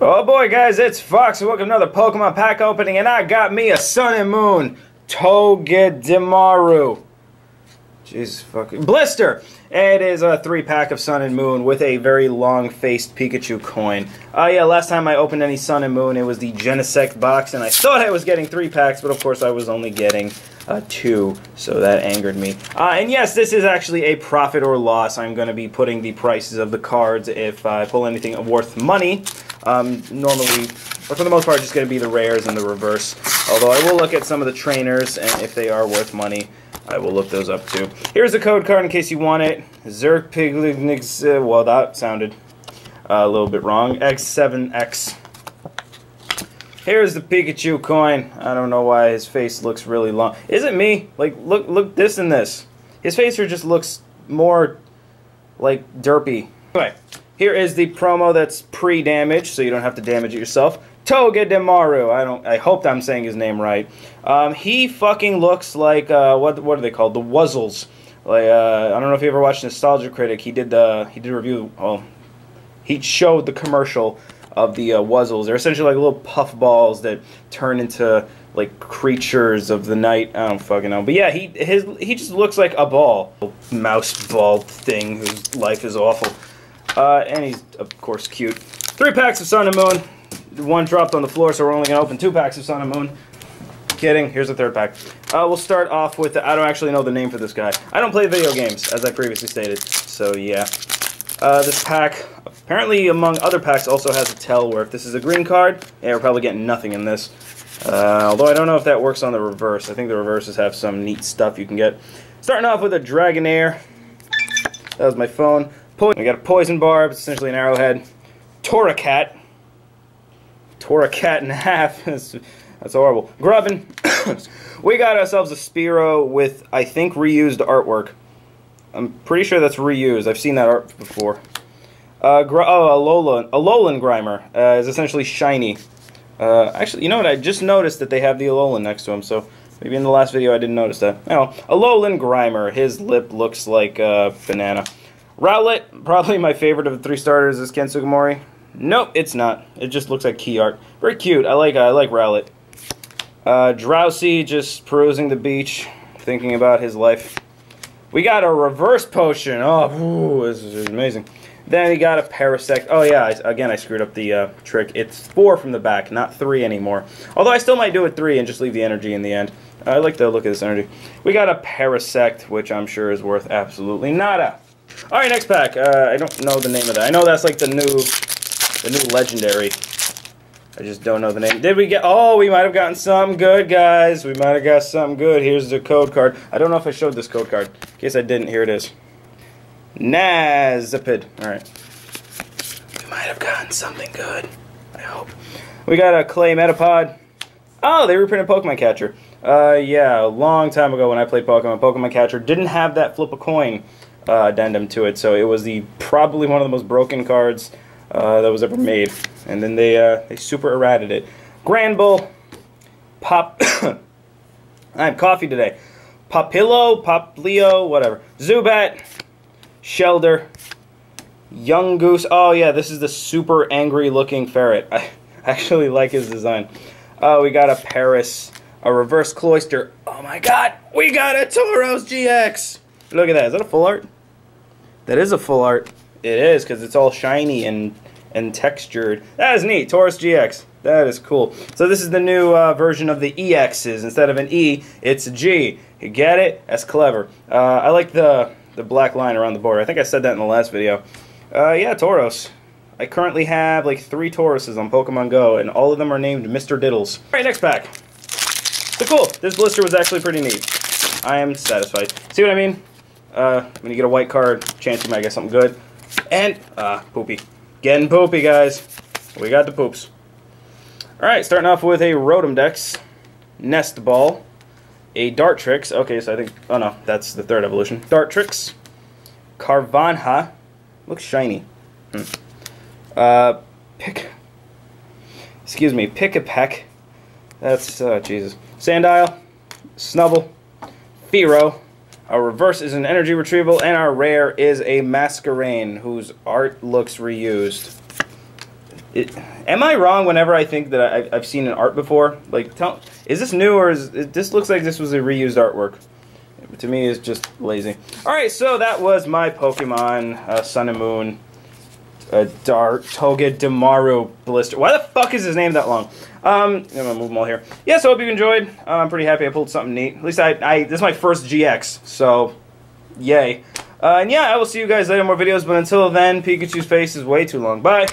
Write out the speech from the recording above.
Oh boy, guys, it's Fox. Welcome to another Pokemon pack opening, and I got me a Sun and Moon Togedemaru. Jesus fucking blister. It is a three pack of Sun and Moon with a very long faced Pikachu coin. Uh, yeah, last time I opened any Sun and Moon, it was the Genesect box, and I thought I was getting three packs, but of course I was only getting uh, two, so that angered me. Uh, and yes, this is actually a profit or loss. I'm going to be putting the prices of the cards if I pull anything worth money. Um, normally, but for the most part, just going to be the rares and the reverse. Although I will look at some of the trainers, and if they are worth money, I will look those up too. Here's the code card in case you want it. Zerk Piglignix, uh, well that sounded uh, a little bit wrong. X7X. Here's the Pikachu coin. I don't know why his face looks really long. Is it me? Like, look, look this and this. His face just looks more like derpy. Anyway, here is the promo that's pre-damaged, so you don't have to damage it yourself. Togedemaru. I don't. I hope I'm saying his name right. Um, he fucking looks like uh, what? What are they called? The Wuzzles. Like uh, I don't know if you ever watched Nostalgia Critic. He did the he did a review. Well, he showed the commercial of the uh, Wuzzles. They're essentially like little puff balls that turn into like creatures of the night. I don't fucking know. But yeah, he his he just looks like a ball, mouse ball thing whose life is awful. Uh, and he's of course cute. Three packs of Sun and Moon. One dropped on the floor, so we're only gonna open two packs of Sun and Moon. Kidding. Here's the third pack. Uh, we'll start off with. The, I don't actually know the name for this guy. I don't play video games, as I previously stated. So yeah. Uh, this pack, apparently among other packs, also has a tell where if this is a green card, yeah, we're probably getting nothing in this. Uh, although I don't know if that works on the reverse. I think the reverses have some neat stuff you can get. Starting off with a Dragonair. That was my phone. We got a Poison Barb, essentially an arrowhead. Torracat. Torracat in half. that's, that's horrible. Grubbin. we got ourselves a Spearow with, I think, reused artwork. I'm pretty sure that's reused. I've seen that art before. Uh, oh, Alolan, Alolan Grimer uh, is essentially shiny. Uh, actually, you know what? I just noticed that they have the Alolan next to him, so maybe in the last video I didn't notice that. Oh, Alolan Grimer. His lip looks like a banana. Rowlet, probably my favorite of the three starters is Ken Sugimori. Nope, it's not. It just looks like key art. Very cute. I like I like Rowlet. Uh, Drowzee, just perusing the beach, thinking about his life. We got a reverse potion. Oh, ooh, this is amazing. Then we got a Parasect. Oh yeah, I, again I screwed up the uh, trick. It's four from the back, not three anymore. Although I still might do it three and just leave the energy in the end. I like the look of this energy. We got a Parasect, which I'm sure is worth absolutely nada. All right, next pack. Uh, I don't know the name of that. I know that's like the new, the new legendary. I just don't know the name. Did we get? Oh, we might have gotten something good, guys. We might have got something good. Here's the code card. I don't know if I showed this code card. In case I didn't, here it is. Nazapid. All right. We might have gotten something good. I hope. We got a Clay Metapod. Oh, they reprinted Pokemon Catcher. Uh, yeah, a long time ago when I played Pokemon, Pokemon Catcher didn't have that flip a coin uh, addendum to it, so it was the probably one of the most broken cards uh, that was ever made. And then they uh, they super errated it. Granbull, Pop. I have coffee today. Popillo, Poplio, whatever. Zubat, Shellder, Goose. Oh yeah, this is the super angry looking ferret. I actually like his design. Oh, we got a Paras, a reverse Cloyster. Oh my god, we got a Tauros GX. Look at that. Is that a full art? That is a full art. It is because it's all shiny and and textured. That is neat. Tauros GX. That is cool. So this is the new uh, version of the EXs. Instead of an E, it's a G. You get it? That's clever. Uh, I like the the black line around the border. I think I said that in the last video. Uh, yeah, Tauros. I currently have like three Tauroses on Pokemon Go, and all of them are named Mr. Diddles. All right, next pack. So cool. This blister was actually pretty neat. I am satisfied. See what I mean? Uh, when you get a white card, chance you might get something good. And, uh, poopy. Getting poopy, guys. We got the poops. Alright, starting off with a Rotom Dex, Nest Ball, a Dartrix. Okay, so I think, oh no, that's the third evolution. Dartrix, Carvanha, looks shiny. Hmm. Uh, Pick, excuse me, Pikipek. That's, uh, Jesus. Sandile, Snubbull, Fearow, our reverse is an energy retrieval, and our rare is a Masquerain, whose art looks reused. It, am I wrong whenever I think that I, I've seen an art before? Like, tell, is this new or is it, this looks like this was a reused artwork? To me, it's just lazy. All right, so that was my Pokemon uh, Sun and Moon uh, Dark Togedemaru Blister. Why the fuck is his name that long? Um, I'm gonna move them all here. Yes, yeah, so I hope you enjoyed. Uh, I'm pretty happy I pulled something neat. At least I, I this is my first GX, so yay. Uh, and yeah, I will see you guys later more videos, but until then, Pikachu's face is way too long. Bye!